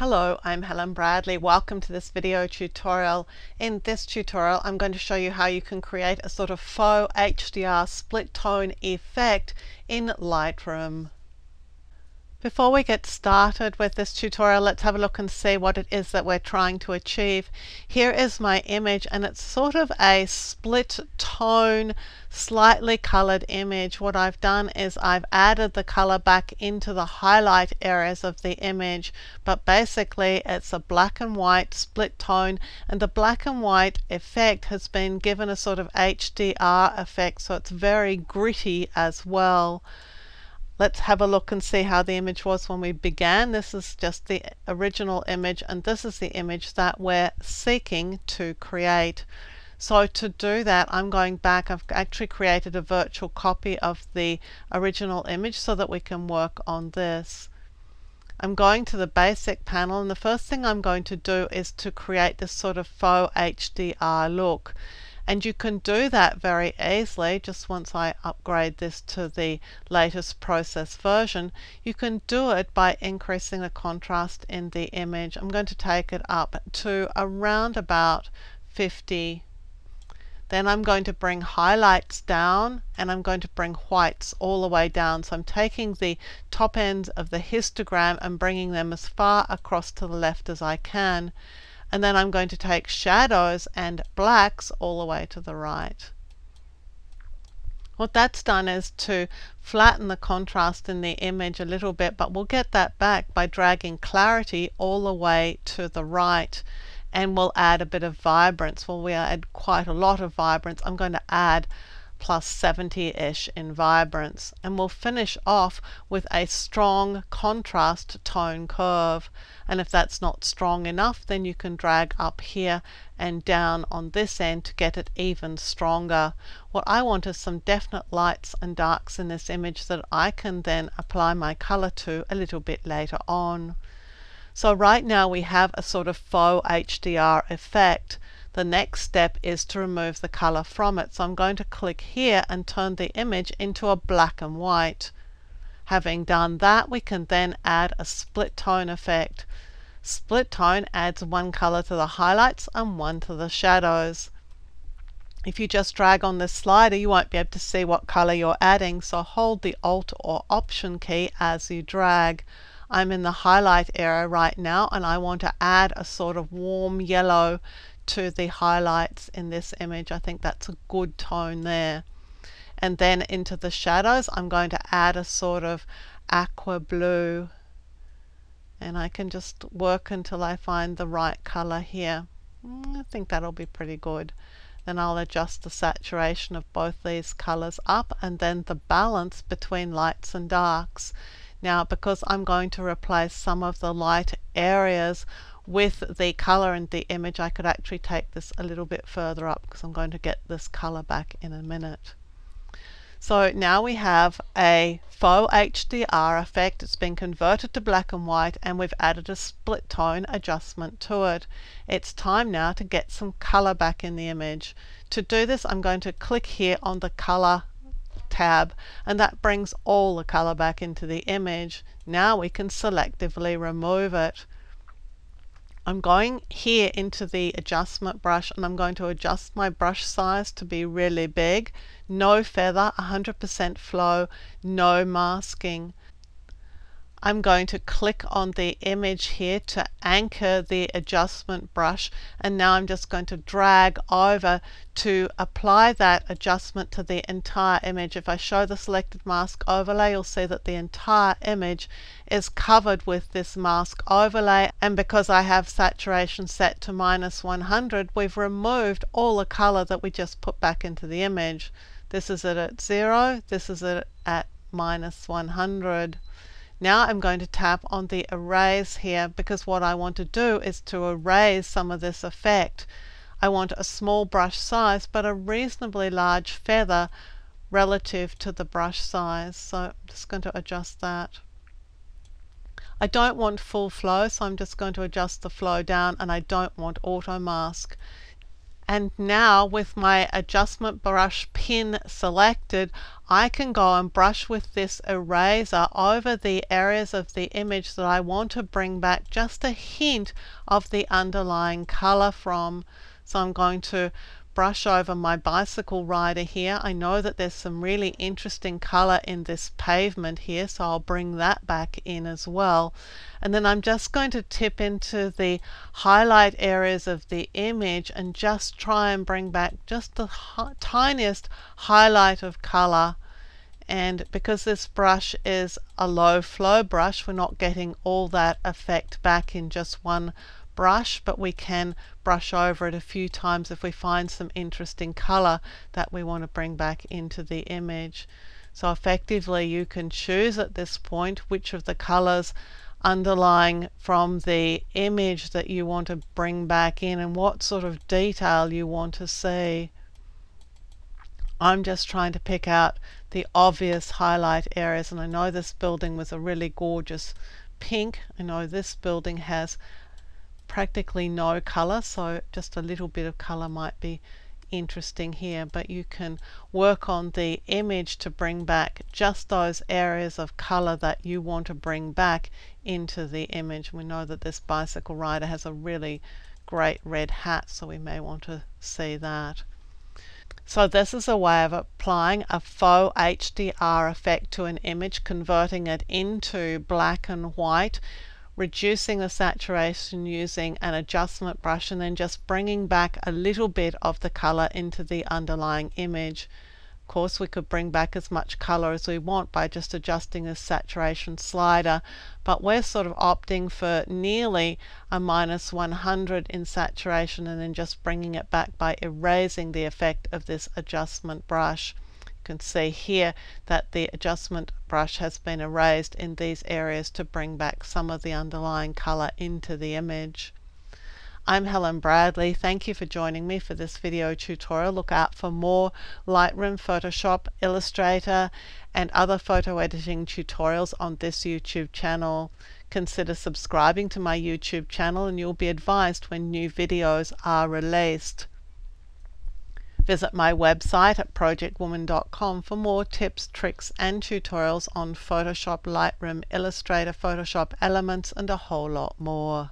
Hello, I'm Helen Bradley. Welcome to this video tutorial. In this tutorial, I'm going to show you how you can create a sort of faux HDR split tone effect in Lightroom. Before we get started with this tutorial, let's have a look and see what it is that we're trying to achieve. Here is my image and it's sort of a split tone, slightly colored image. What I've done is I've added the color back into the highlight areas of the image, but basically it's a black and white split tone and the black and white effect has been given a sort of HDR effect, so it's very gritty as well. Let's have a look and see how the image was when we began. This is just the original image and this is the image that we're seeking to create. So to do that, I'm going back. I've actually created a virtual copy of the original image so that we can work on this. I'm going to the basic panel and the first thing I'm going to do is to create this sort of faux HDR look. And you can do that very easily just once I upgrade this to the latest process version. You can do it by increasing the contrast in the image. I'm going to take it up to around about 50. Then I'm going to bring highlights down and I'm going to bring whites all the way down. So I'm taking the top ends of the histogram and bringing them as far across to the left as I can and then I'm going to take shadows and blacks all the way to the right. What that's done is to flatten the contrast in the image a little bit, but we'll get that back by dragging clarity all the way to the right and we'll add a bit of vibrance. Well, we add quite a lot of vibrance. I'm going to add plus 70-ish in vibrance. And we'll finish off with a strong contrast tone curve. And if that's not strong enough, then you can drag up here and down on this end to get it even stronger. What I want is some definite lights and darks in this image that I can then apply my color to a little bit later on. So right now we have a sort of faux HDR effect. The next step is to remove the color from it. So I'm going to click here and turn the image into a black and white. Having done that, we can then add a split tone effect. Split tone adds one color to the highlights and one to the shadows. If you just drag on this slider, you won't be able to see what color you're adding, so hold the Alt or Option key as you drag. I'm in the highlight area right now and I want to add a sort of warm yellow to the highlights in this image. I think that's a good tone there. And then into the shadows, I'm going to add a sort of aqua blue. And I can just work until I find the right color here. Mm, I think that'll be pretty good. Then I'll adjust the saturation of both these colors up and then the balance between lights and darks. Now because I'm going to replace some of the light areas with the color and the image I could actually take this a little bit further up because I'm going to get this color back in a minute. So now we have a faux HDR effect. It's been converted to black and white and we've added a split tone adjustment to it. It's time now to get some color back in the image. To do this I'm going to click here on the color tab and that brings all the color back into the image. Now we can selectively remove it. I'm going here into the adjustment brush and I'm going to adjust my brush size to be really big. No feather, 100% flow, no masking. I'm going to click on the image here to anchor the adjustment brush and now I'm just going to drag over to apply that adjustment to the entire image. If I show the selected mask overlay you'll see that the entire image is covered with this mask overlay and because I have saturation set to minus 100 we've removed all the color that we just put back into the image. This is it at 0, this is it at minus 100. Now I'm going to tap on the erase here because what I want to do is to erase some of this effect. I want a small brush size but a reasonably large feather relative to the brush size. So I'm just going to adjust that. I don't want full flow so I'm just going to adjust the flow down and I don't want auto mask. And now with my adjustment brush pin selected, I can go and brush with this eraser over the areas of the image that I want to bring back just a hint of the underlying color from. So I'm going to brush over my bicycle rider here. I know that there's some really interesting color in this pavement here, so I'll bring that back in as well. And then I'm just going to tip into the highlight areas of the image and just try and bring back just the tiniest highlight of color. And because this brush is a low flow brush, we're not getting all that effect back in just one brush, but we can brush over it a few times if we find some interesting color that we want to bring back into the image. So effectively you can choose at this point which of the colors underlying from the image that you want to bring back in and what sort of detail you want to see. I'm just trying to pick out the obvious highlight areas and I know this building was a really gorgeous pink. I know this building has practically no color so just a little bit of color might be interesting here but you can work on the image to bring back just those areas of color that you want to bring back into the image. We know that this bicycle rider has a really great red hat so we may want to see that. So this is a way of applying a faux HDR effect to an image, converting it into black and white reducing the saturation using an adjustment brush and then just bringing back a little bit of the color into the underlying image. Of course we could bring back as much color as we want by just adjusting the saturation slider but we're sort of opting for nearly a minus 100 in saturation and then just bringing it back by erasing the effect of this adjustment brush can see here that the adjustment brush has been erased in these areas to bring back some of the underlying color into the image. I'm Helen Bradley. Thank you for joining me for this video tutorial. Look out for more Lightroom, Photoshop, Illustrator, and other photo editing tutorials on this YouTube channel. Consider subscribing to my YouTube channel and you'll be advised when new videos are released. Visit my website at projectwoman.com for more tips, tricks, and tutorials on Photoshop, Lightroom, Illustrator, Photoshop Elements, and a whole lot more.